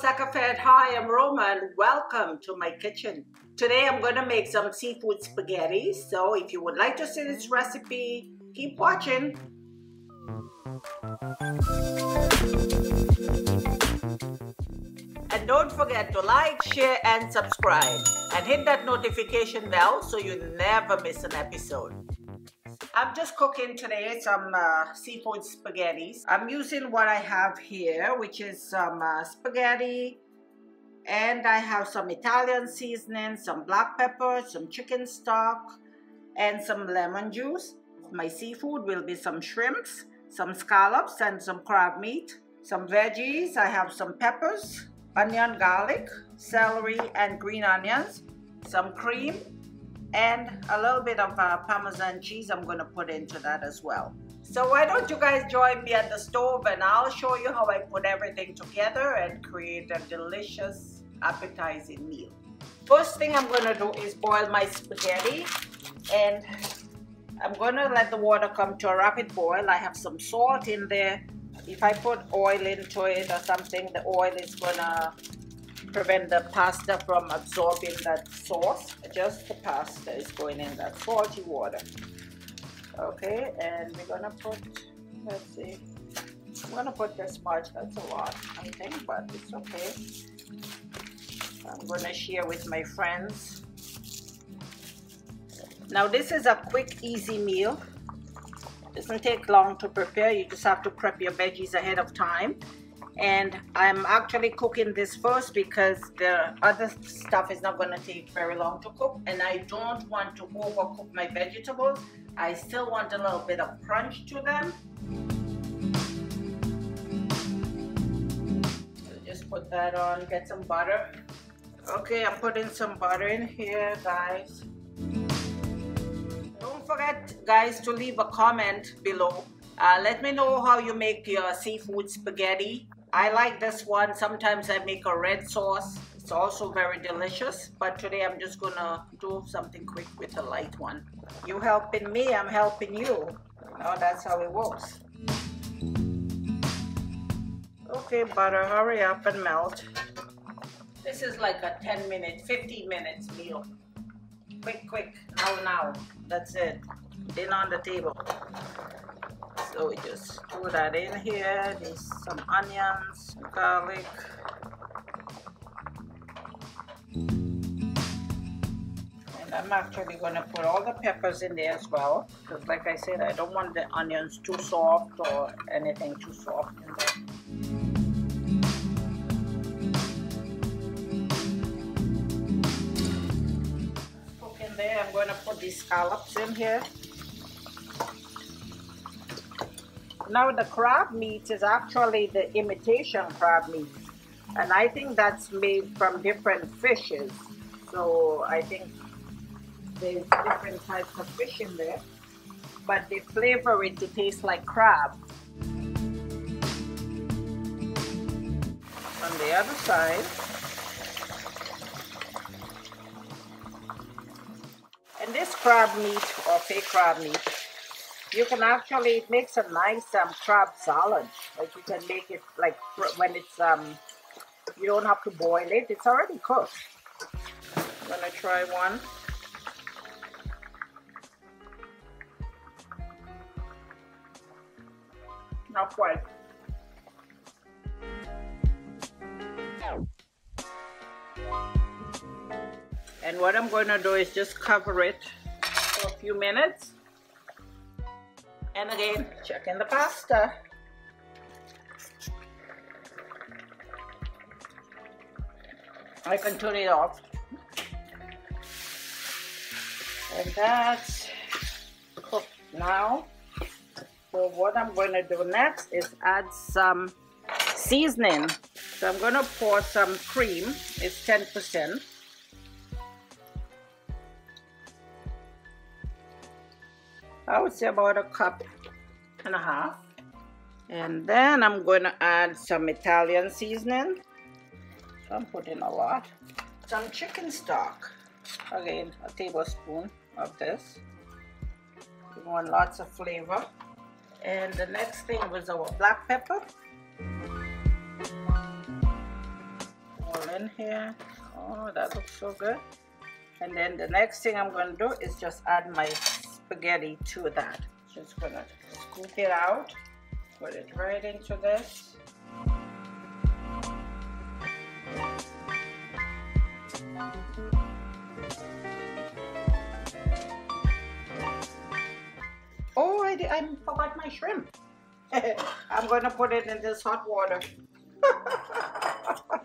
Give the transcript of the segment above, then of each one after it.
Saka Fete. Hi, I'm Roma and welcome to my kitchen. Today I'm going to make some seafood spaghetti. So if you would like to see this recipe, keep watching. And don't forget to like, share and subscribe. And hit that notification bell so you never miss an episode. I'm just cooking today some uh, seafood spaghetti. I'm using what I have here, which is some uh, spaghetti, and I have some Italian seasoning, some black pepper, some chicken stock, and some lemon juice. My seafood will be some shrimps, some scallops, and some crab meat. Some veggies, I have some peppers, onion, garlic, celery, and green onions, some cream, and a little bit of uh, parmesan cheese I'm going to put into that as well. So why don't you guys join me at the stove and I'll show you how I put everything together and create a delicious appetizing meal. First thing I'm going to do is boil my spaghetti and I'm going to let the water come to a rapid boil. I have some salt in there. If I put oil into it or something, the oil is going to prevent the pasta from absorbing that sauce. Just the pasta is going in that salty water. Okay, and we're gonna put, let's see, I'm gonna put this much, that's a lot, I think, but it's okay. I'm gonna share with my friends. Now this is a quick, easy meal. Doesn't take long to prepare, you just have to prep your veggies ahead of time and I'm actually cooking this first because the other stuff is not going to take very long to cook. And I don't want to overcook my vegetables. I still want a little bit of crunch to them. So just put that on get some butter. Okay I'm putting some butter in here guys. Don't forget guys to leave a comment below. Uh, let me know how you make your seafood spaghetti I like this one. Sometimes I make a red sauce. It's also very delicious. But today I'm just gonna do something quick with a light one. You helping me, I'm helping you. Oh, that's how it works. Okay, butter, hurry up and melt. This is like a 10 minute, 15 minutes meal. Quick, quick, now, now. That's it. Dinner on the table. So we just put that in here. There's some onions, garlic. And I'm actually going to put all the peppers in there as well. Because like I said, I don't want the onions too soft or anything too soft in. There, I'm going to put these scallops in here. Now the crab meat is actually the imitation crab meat. And I think that's made from different fishes. So I think there's different types of fish in there. But they flavor it to taste like crab. On the other side, and this crab meat or fake crab meat you can actually makes a nice um, crab salad. Like you can make it like when it's um you don't have to boil it it's already cooked. I'm gonna try one? Not quite. And what I'm going to do is just cover it for a few minutes and again, check in the pasta. I can turn it off. And that's cooked now. So what I'm going to do next is add some seasoning. So I'm going to pour some cream. It's 10%. I would say about a cup and a half. And then I'm going to add some Italian seasoning. So I'm putting a lot. Some chicken stock. Again, a tablespoon of this. We want lots of flavor. And the next thing was our black pepper. All in here. Oh, that looks so good. And then the next thing I'm going to do is just add my spaghetti to that. Just to scoop it out, put it right into this. Oh, I, I forgot my shrimp. I'm to put it in this hot water.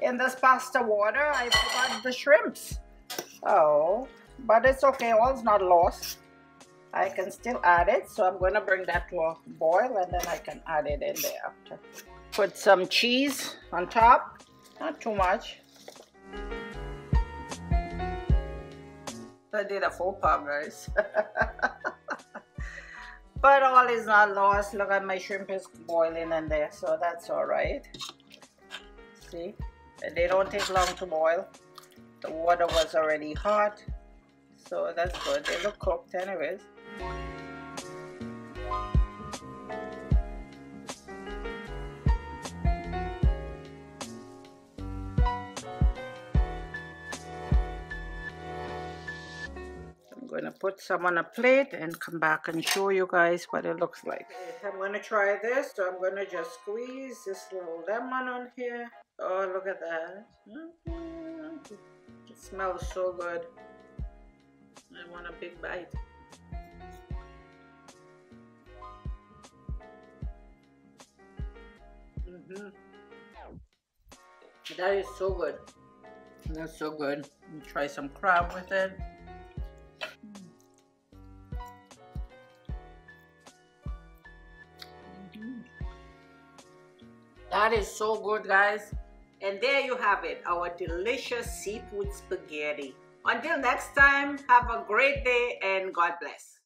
in this pasta water, I forgot the shrimps. Oh, but it's okay, all's not lost. I can still add it, so I'm to bring that to a boil and then I can add it in there after. Put some cheese on top, not too much. I did a faux pas, guys. but all is not lost. Look at my shrimp is boiling in there, so that's all right. See, and they don't take long to boil. The water was already hot, so that's good. They look cooked anyways. I'm going to put some on a plate and come back and show you guys what it looks like. I'm going to try this, so I'm going to just squeeze this little lemon on here. Oh, look at that. Mm-hmm. It smells so good. I want a big bite. Mm -hmm. That is so good. That's so good. Try some crab with it. Mm-hmm. That is so good, guys. And there you have it, our delicious seafood spaghetti. Until next time, have a great day and God bless.